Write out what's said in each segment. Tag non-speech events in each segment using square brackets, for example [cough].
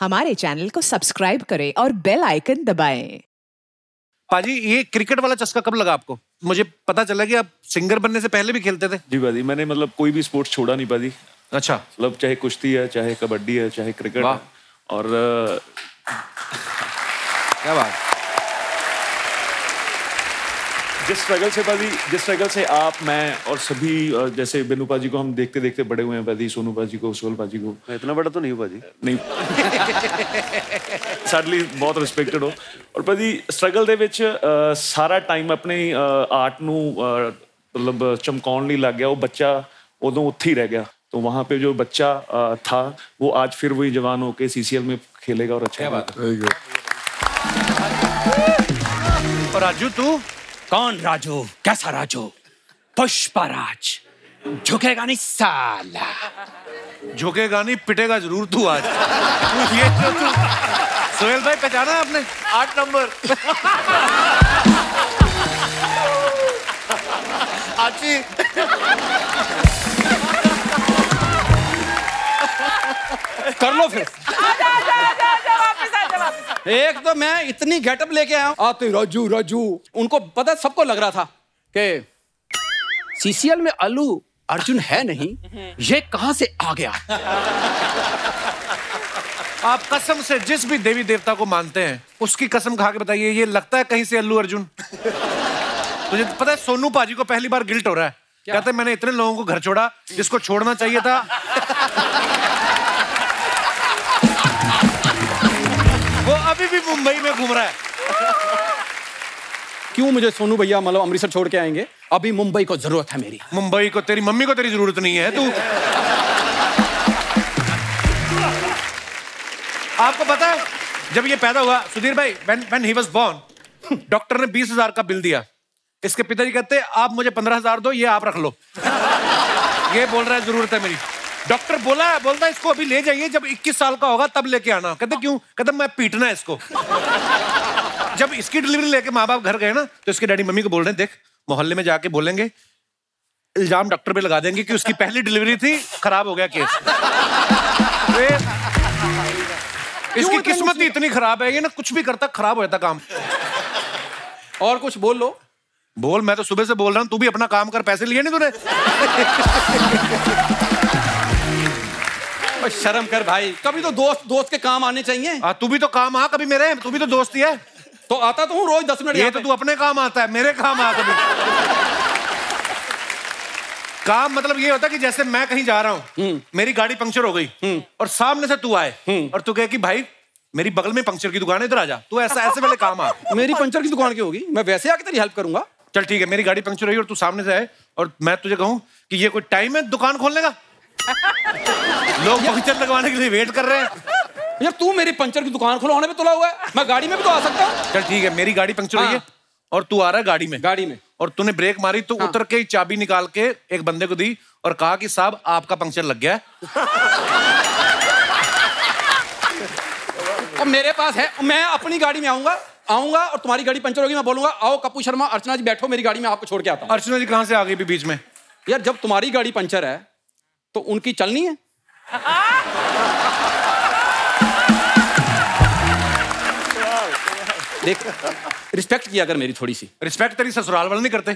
हमारे चैनल को सब्सक्राइब करें और बेल आइकन दबाएँ। पाजी ये क्रिकेट वाला चस्का कब लगा आपको? मुझे पता चला कि आप सिंगर बनने से पहले भी खेलते थे। जी भाजी मैंने मतलब कोई भी स्पोर्ट्स छोड़ा नहीं पाजी। अच्छा। मतलब चाहे कुश्ती है चाहे कबड्डी है चाहे क्रिकेट है। और क्या बात। जिस स्ट्रगल से पाजी जिस स्ट्रगल से आप मैं और सभी अ, जैसे बेनू पाजी को हम देखते देखते बड़े हुए हैं पाजी सोनू पाजी को सोल पाजी को मैं इतना बड़ा तो नहीं हूँ भाजी ਨਹੀਂ ਸਡਲੀ ਬਹੁਤ ਰਿਸਪੈਕਟਡ ਹੋ ਔਰ ਭਾਜੀ ਸਟਰਗਲ ਦੇ ਵਿੱਚ ਅ, ਸਾਰਾ ਟਾਈਮ ਆਪਣੀ ਆਰਟ ਨੂੰ ਅ, ਮਤਲਬ ਚਮਕਾਉਣ ਲਈ ਲੱਗ ਗਿਆ ਉਹ ਬੱਚਾ ਉਦੋਂ ਉੱਥੇ ਹੀ ਰਹਿ ਗਿਆ तो वहां पे जो बच्चा अ, था वो आज फिर वही जवान होके सीसीएल में खेलेगा और अच्छा बात और राजू तू कौन राजू? कैसा राजू? पुष्पराज। झुकेगा नहीं साला। झुकेगा नहीं पिटेगा ज़रूर तू आज। ये जो तू सोहेल भाई पहचाना है आपने? आठ नंबर। आची। कर लो फिर। एक तो मैं इतनी गेटअप लेके आया हूँ। आते राजू राजू। उनको पता सबको लग रहा था कि सीसीएल में अलू अर्जुन है नहीं ये कहाँ से आ गया? आप कसम से जिस भी देवी देवता को मानते हैं उसकी कसम खा के बताइए ये लगता है कहीं से अल्लू अर्जुन? तुझे पता है सोनू पाजी को पहली बार गिल्ट हो रहा है। कहते मैंने इतने लोगों को घर छोड़ा जिसको छोड़ना चाहिए था। मुंबई में घूम रहा है। क्यों मुझे सोनू भैया मतलब अमृतसर छोड़ के आएँगे? अभी मुंबई को ज़रूरत है मेरी। मुंबई को तेरी मम्मी को तेरी ज़रूरत नहीं है तू। आपको पता है जब ये पैदा हुआ सुधीर भाई when when he was born doctor ने बीस हज़ार का बिल दिया। इसके पिताजी कहते आप मुझे पंद्रह हज़ार दो ये आप रख लो। ये बोल रहा है ज़रूरत है मेरी। डॉक्टर बोला है बोलता है इसको अभी ले जाइए जब 21 साल का होगा तब लेके आना। कहते क्यों? कहते मैं पीटना है इसको। जब इसकी डिलीवरी लेके माँ बाप घर गए ना तो इसके डैडी मम्मी को बोल रहे हैं देख मोहल्ले में जाके बोलेंगे इल्ज़ाम डॉक्टर पे लगा देंगे कि उसकी पहली डिलीवरी थी खराब हो गया केस। इसकी किस्मत ही इतनी खराब है ये ना कुछ भी करता खराब हो जाता काम। और कुछ बोल लो। बोल मैं तो सुबह से बोल रहा हूँ तू भी अपना काम कर पैसे लिए नहीं तूने? और शर्म कर भाई। कभी तो दोस्त दोस्त के काम आने चाहिए। आ, तू भी तो काम आ कभी मेरे तू भी तो दोस्त ही। है तो आता तो हूँ रोज दस मिनट ये तो तू अपने काम आता है मेरे काम आ कभी। काम मतलब ये होता है कि जैसे मैं कहीं जा रहा हूँ मेरी गाड़ी पंक्चर हो गई और सामने से तू आए और तू कहे कि भाई मेरी बगल में पंक्चर की दुकान है इधर आ जा। तू ऐसा ऐसे वाले काम आ। [laughs] मेरी पंचर की दुकान की होगी? मैं वैसे आके तेरी हेल्प करूँगा। चल ठीक है मेरी गाड़ी पंक्चर हुई और तू सामने से आए और मैं तुझे कहूँ कि ये कोई टाइम है दुकान खोलने का? लोग पंक्चर लगवाने के लिए वेट कर रहे हैं। यार तू मेरी पंचर की दुकान खुलवाने में तुला हुआ है। मैं गाड़ी में भी तो आ सकता हूँ। चल ठीक है मेरी गाड़ी पंक्चर हुई है। हाँ। और तू आ रहा है गाड़ी में। गाड़ी में। और तूने ब्रेक मारी तो उतर के चाबी निकाल के एक बंदे को दी और कहा कि साहब आपका पंक्चर लग गया है। [laughs] और मेरे पास है मैं अपनी गाड़ी में आऊँगा आऊँगा और तुम्हारी गाड़ी पंचर होगी मैं बोलूँगा आओ कपूर शर्मा अर्चना जी बैठो मेरी गाड़ी में आपको छोड़ के आता हूँ। अर्चना जी कहाँ से आ गई बीच में? यार जब तुम्हारी गाड़ी पंचर है तो उनकी चलनी है। देख रिस्पेक्ट किया अगर मेरी थोड़ी सी। रिस्पेक्ट तेरी ससुराल वाले नहीं करते।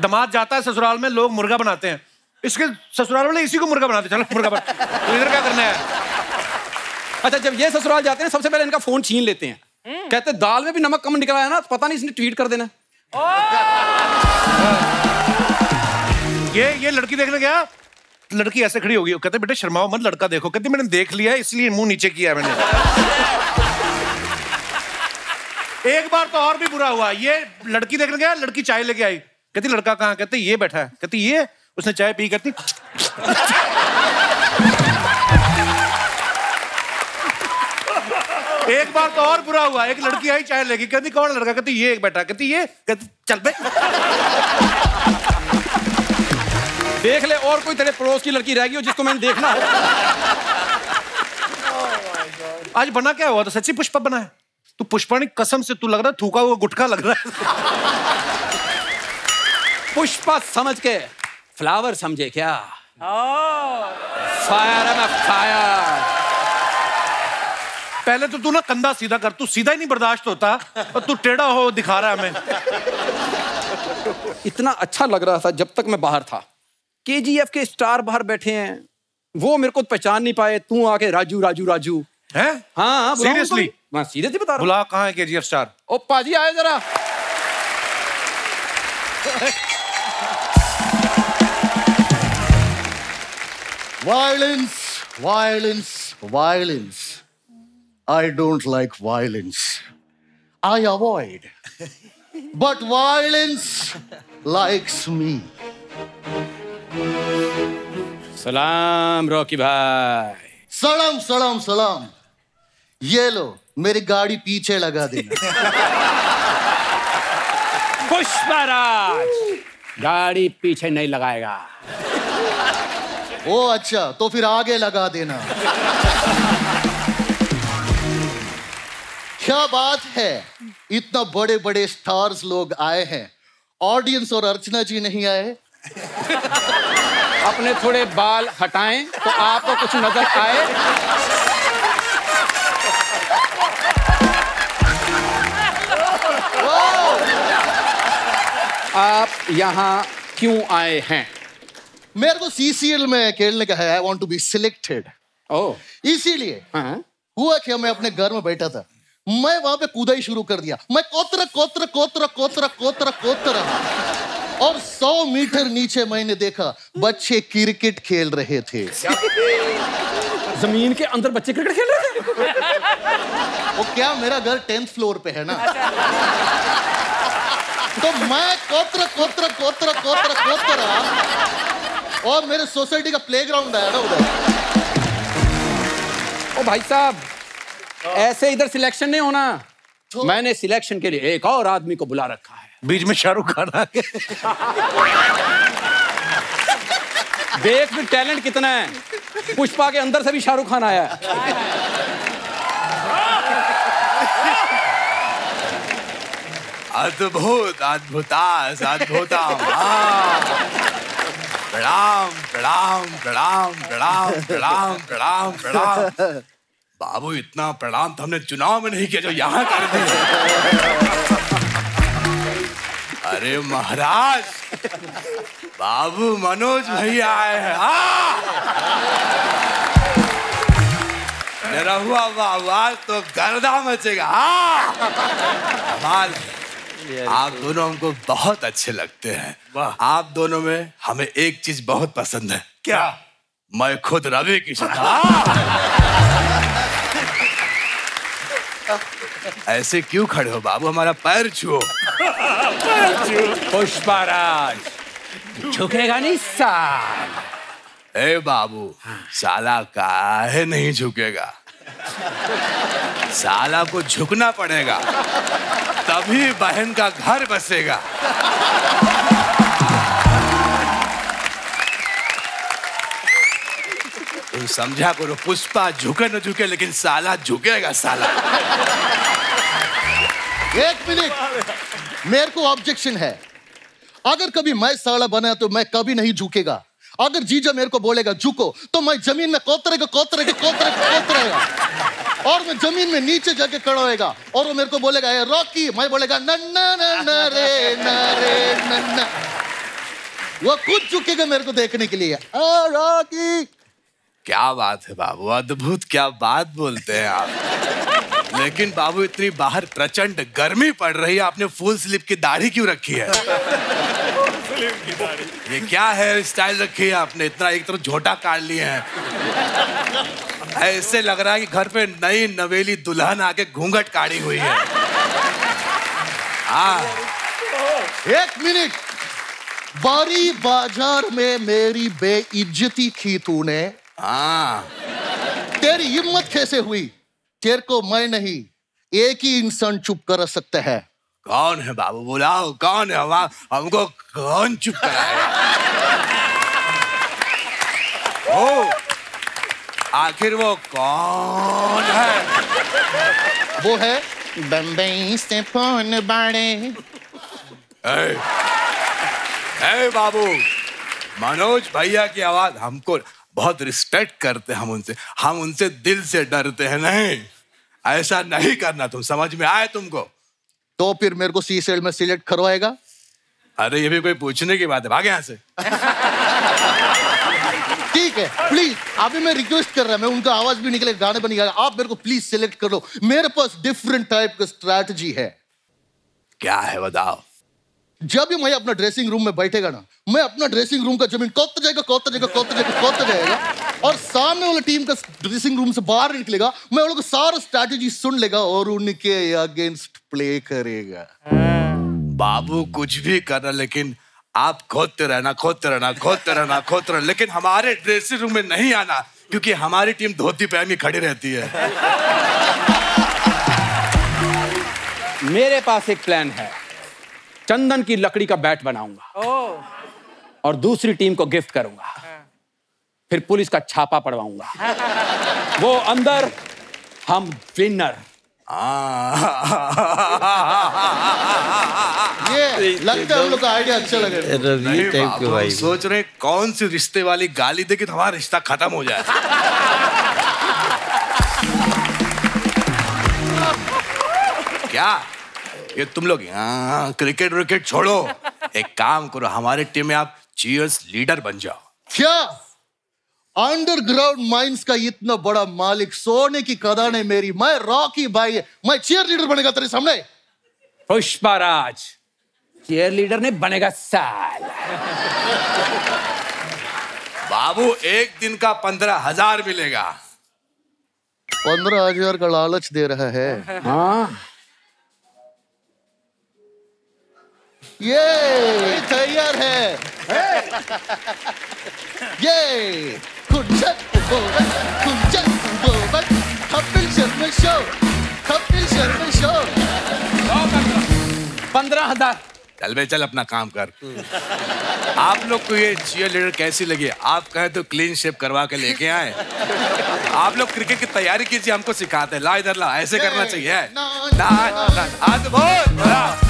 दामाद जाता है ससुराल में लोग मुर्गा बनाते हैं। इसके ससुराल वाले इसी को मुर्गा बनाते चलो मुर्गा बना। तो इधर क्या करना है? अच्छा जब ये ससुराल जाते हैं सबसे पहले इनका फ़ोन छीन लेते हैं। कहते हैं, दाल में भी नमक कम निकला है ना पता नहीं इसने ट्वीट कर देना। ये ये लड़की देखने गया? लड़की ऐसे खड़ी होगी, कहते बेटे, शर्माओ मत, लड़का देखो। कहती मैंने देख लिया इसलिए मुँह नीचे किया मैंने। एक बार तो और भी बुरा हुआ। ये लड़की देखने गया, लड़की चाय लेके आई। कहती, लड़का कहाँ? कहते, ये बैठा है। कहती, ये? उसने चाय पी, कहती [laughs] एक बार तो और बुरा हुआ, एक लड़की आई, चाय लेके, कहती, कौन लड़का? कहती, ये एक बैठा कहती, ये? कहती, चल बे देख ले, और कोई तेरे पड़ोस की लड़की रह गई हो जिसको मैंने देखना हो। आज बना क्या हुआ? तो सच्ची पुष्पा बना है। तू पुष्पाणी कसम से तू लग रहा थूका हुआ गुटखा लग रहा है। पुष्पा समझ के, फ्लावर समझे क्या? फायर है फायर पहले तो तू ना कंधा सीधा कर, तू सीधा ही नहीं बर्दाश्त होता, और तू टेढ़ा हो, दिखा रहा है हमें। इतना अच्छा लग रहा था जब तक मैं बाहर था। के जी एफ़ के स्टार बाहर बैठे हैं। वो मेरे को पहचान नहीं पाए। तू आके राजू राजू राजू। हाँ, हाँ, हाँ, है? हाँ सीरियसली मैं सीरियसली बता बुला कहा है के जी एफ़ स्टार? ओ पाजी आए जरा। Violence violence violence I don't like violence I avoid but violence likes me सलाम रॉकी भाई। सलाम सलाम सलाम। ये लो मेरी गाड़ी पीछे लगा देना। पुष्पराज गाड़ी पीछे नहीं लगाएगा। ओ अच्छा तो फिर आगे लगा देना। क्या बात है? इतना बड़े बड़े स्टार्स लोग आए हैं। ऑडियंस और अर्चना जी नहीं आए? अपने थोड़े बाल हटाएँ तो आपको कुछ नज़र आए। आप यहाँ क्यों आए हैं? मेरे को सीसीएल में खेलने का है I want to be selected ओ इसीलिए हाँ। हुआ क्या मैं अपने घर में बैठा था। मैं वहाँ पे कूदा ही शुरू कर दिया। मैं कोतरा कोतरा कोतरा कोतरा कोतरा कोतरा। और सौ मीटर नीचे मैंने देखा बच्चे क्रिकेट खेल रहे थे। ज़मीन के अंदर बच्चे क्रिकेट खेल रहे थे? वो क्या मेरा घर टेंथ फ्लोर पे है ना? तो मैं कोतरा कोतरा कोतरा कोतरा कोतरा और मेरे सोसाइटी का प्लेग्राउंड है ना उधर। ओ भाई साहब ऐसे इधर सिलेक्शन नहीं होना। तो- मैंने सिलेक्शन के लिए एक और आदमी को बुला रखा है। बीच में शाहरुख खान आ गए। देख भी टैलेंट कितना है? पुष्पा के अंदर से भी शाहरुख खान आया है। अद्भुत अद्भुतास अद्भुतम। हाँ। प्रणाम प्रणाम प्रणाम प्रणाम प्रणाम प्रणाम प्रणाम। बाबू इतना प्रणाम तो हमने चुनाव में नहीं किया जो यहाँ कर दिए। अरे महाराज बाबू मनोज भैया आए हैं। निरहुआ आवाज़ तो गर्दा मचेगा। हाँ। कमाल आप दोनों हमको बहुत अच्छे लगते हैं। आप दोनों में हमें एक चीज़ बहुत पसंद है। क्या? मैं खुद रवि किशन। [laughs] ऐसे क्यों खड़े हो बाबू? हमारा पैर छुओ। पुष्पाराज। झुकेगा नहीं साल। ए बाबू साला काहे नहीं झुकेगा? साला को झुकना पड़ेगा तभी बहन का घर बसेगा। समझा करो, पुष्पा झुके न झुके, लेकिन साला झुकेगा साला। एक मिनट। मेरे को ऑब्जेक्शन है। अगर कभी मैं साला बना तो मैं कभी नहीं झुकेगा। अगर जीजा मेरे को बोलेगा, झुको तो मैं ज़मीन में कोतरेगा कोतरेगा कोतरेगा कोतरेगा। और मैं ज़मीन में नीचे जाके खड़ा होएगा। और वो मेरे को बोलेगा, ए, रॉकी। मैं बोलेगा नन्ना नन्ना रे, न रे नन्ना वो खुद झुकेगा मेरे को देखने के लिए। रॉकी। क्या बात है बाबू? अद्भुत, क्या बात बोलते हैं आप। लेकिन बाबू, इतनी बाहर प्रचंड गर्मी पड़ रही है, आपने फुल स्लिप की दाढ़ी क्यों रखी है? ये क्या हेयर स्टाइल रखी है आपने? इतना एक तरफ़ झोटा काट लिए हैं। ऐसे लग रहा है कि घर पे नई नवेली दुल्हन आके घूंघट काढ़ी हुई है। हाँ। एक मिनट। बारी बाज़ार में मेरी बेइज्जती की तूने। हाँ। तेरी हिम्मत कैसे हुई? तेरे को मैं नहीं। एक ही इंसान चुप कर सकता है। कौन है बाबू? बुलाओ कौन है? हम हमको कौन चुप कराएगा ओ आखिर वो कौन है? वो है बम्बई से फ़ोन बाड़े। ए, ए बाबू मनोज भैया की आवाज़ हमको बहुत रिस्पेक्ट करते हैं हम उनसे। हम उनसे दिल से डरते हैं नहीं। ऐसा नहीं करना तुम समझ में आए तुमको? तो फिर मेरे को सी सेल में सिलेक्ट करवाएगा? अरे ये भी कोई पूछने की बात है भाग यहाँ से। ठीक है प्लीज़ अभी मैं रिक्वेस्ट कर रहा मैं उनका आवाज़ भी निकले गाने बनी आप मेरे को प्लीज़ सिलेक्ट कर। लो मेरे पास डिफरेंट टाइप का स्ट्रैटेजी है। क्या है बताओ। जब भी मैं अपना ड्रेसिंग रूम में बैठेगा ना मैं अपना ड्रेसिंग रूम का ज़मीन कोत जाएगा कोत जाएगा कोत जाएगा कोत जाएगा और सामने वाला टीम का ड्रेसिंग रूम से बाहर निकलेगा मैं उन लोग सारा स्ट्रैटेजी सुन लेगा और उनके अगेंस्ट प्ले करेगा। बाबू कुछ भी करना लेकिन आप खोदते रहना खोदते रहना खोदते रहना खोदते रहना। लेकिन हमारे ड्रेसिंग रूम में नहीं आना क्योंकि हमारी टीम धोती पहन के खड़ी रहती है। मेरे पास एक प्लान है। चंदन की लकड़ी का बैट बनाऊँगा। और दूसरी टीम को गिफ्ट करूँगा। फिर पुलिस का छापा पड़वाऊँगा। [laughs] वो अंदर हम विनर [laughs] ये लगता है हम लोग का आइडिया अच्छा लगे नहीं बाबू, हम सोच रहे कौन सी रिश्ते वाली गाली दे कि हमारा रिश्ता खत्म हो जाए। [laughs] क्या? ये तुम लोग यहाँ क्रिकेट विकेट छोड़ो। एक काम करो हमारे टीम में आप चीयर्स लीडर बन जाओ। क्या? अंडरग्राउंड माइंस का इतना बड़ा मालिक सोने की कदान है मेरी मैं रॉकी भाई मैं चीयर लीडर बनेगा तेरे सामने। पुष्पाराज चेयर लीडर ने बनेगा साल। बाबू एक दिन का पंद्रह हज़ार मिलेगा। पंद्रह हज़ार का लालच दे रहा है। हाँ। ये तैयार है ये कुंजन गोवन कुंजन गोवन कपिल शर्मा शो कपिल शर्मा शो पंद्रह हज़ार चल बे चल अपना काम कर आप लोग को ये चीयर लीडर कैसी लगी आप कहे तो क्लीन शेप करवा के लेके आए आप लोग क्रिकेट की तैयारी कीजिए हमको सिखाते हैं ला इधर ला ऐसे करना चाहिए ना ना अद्भुत ला।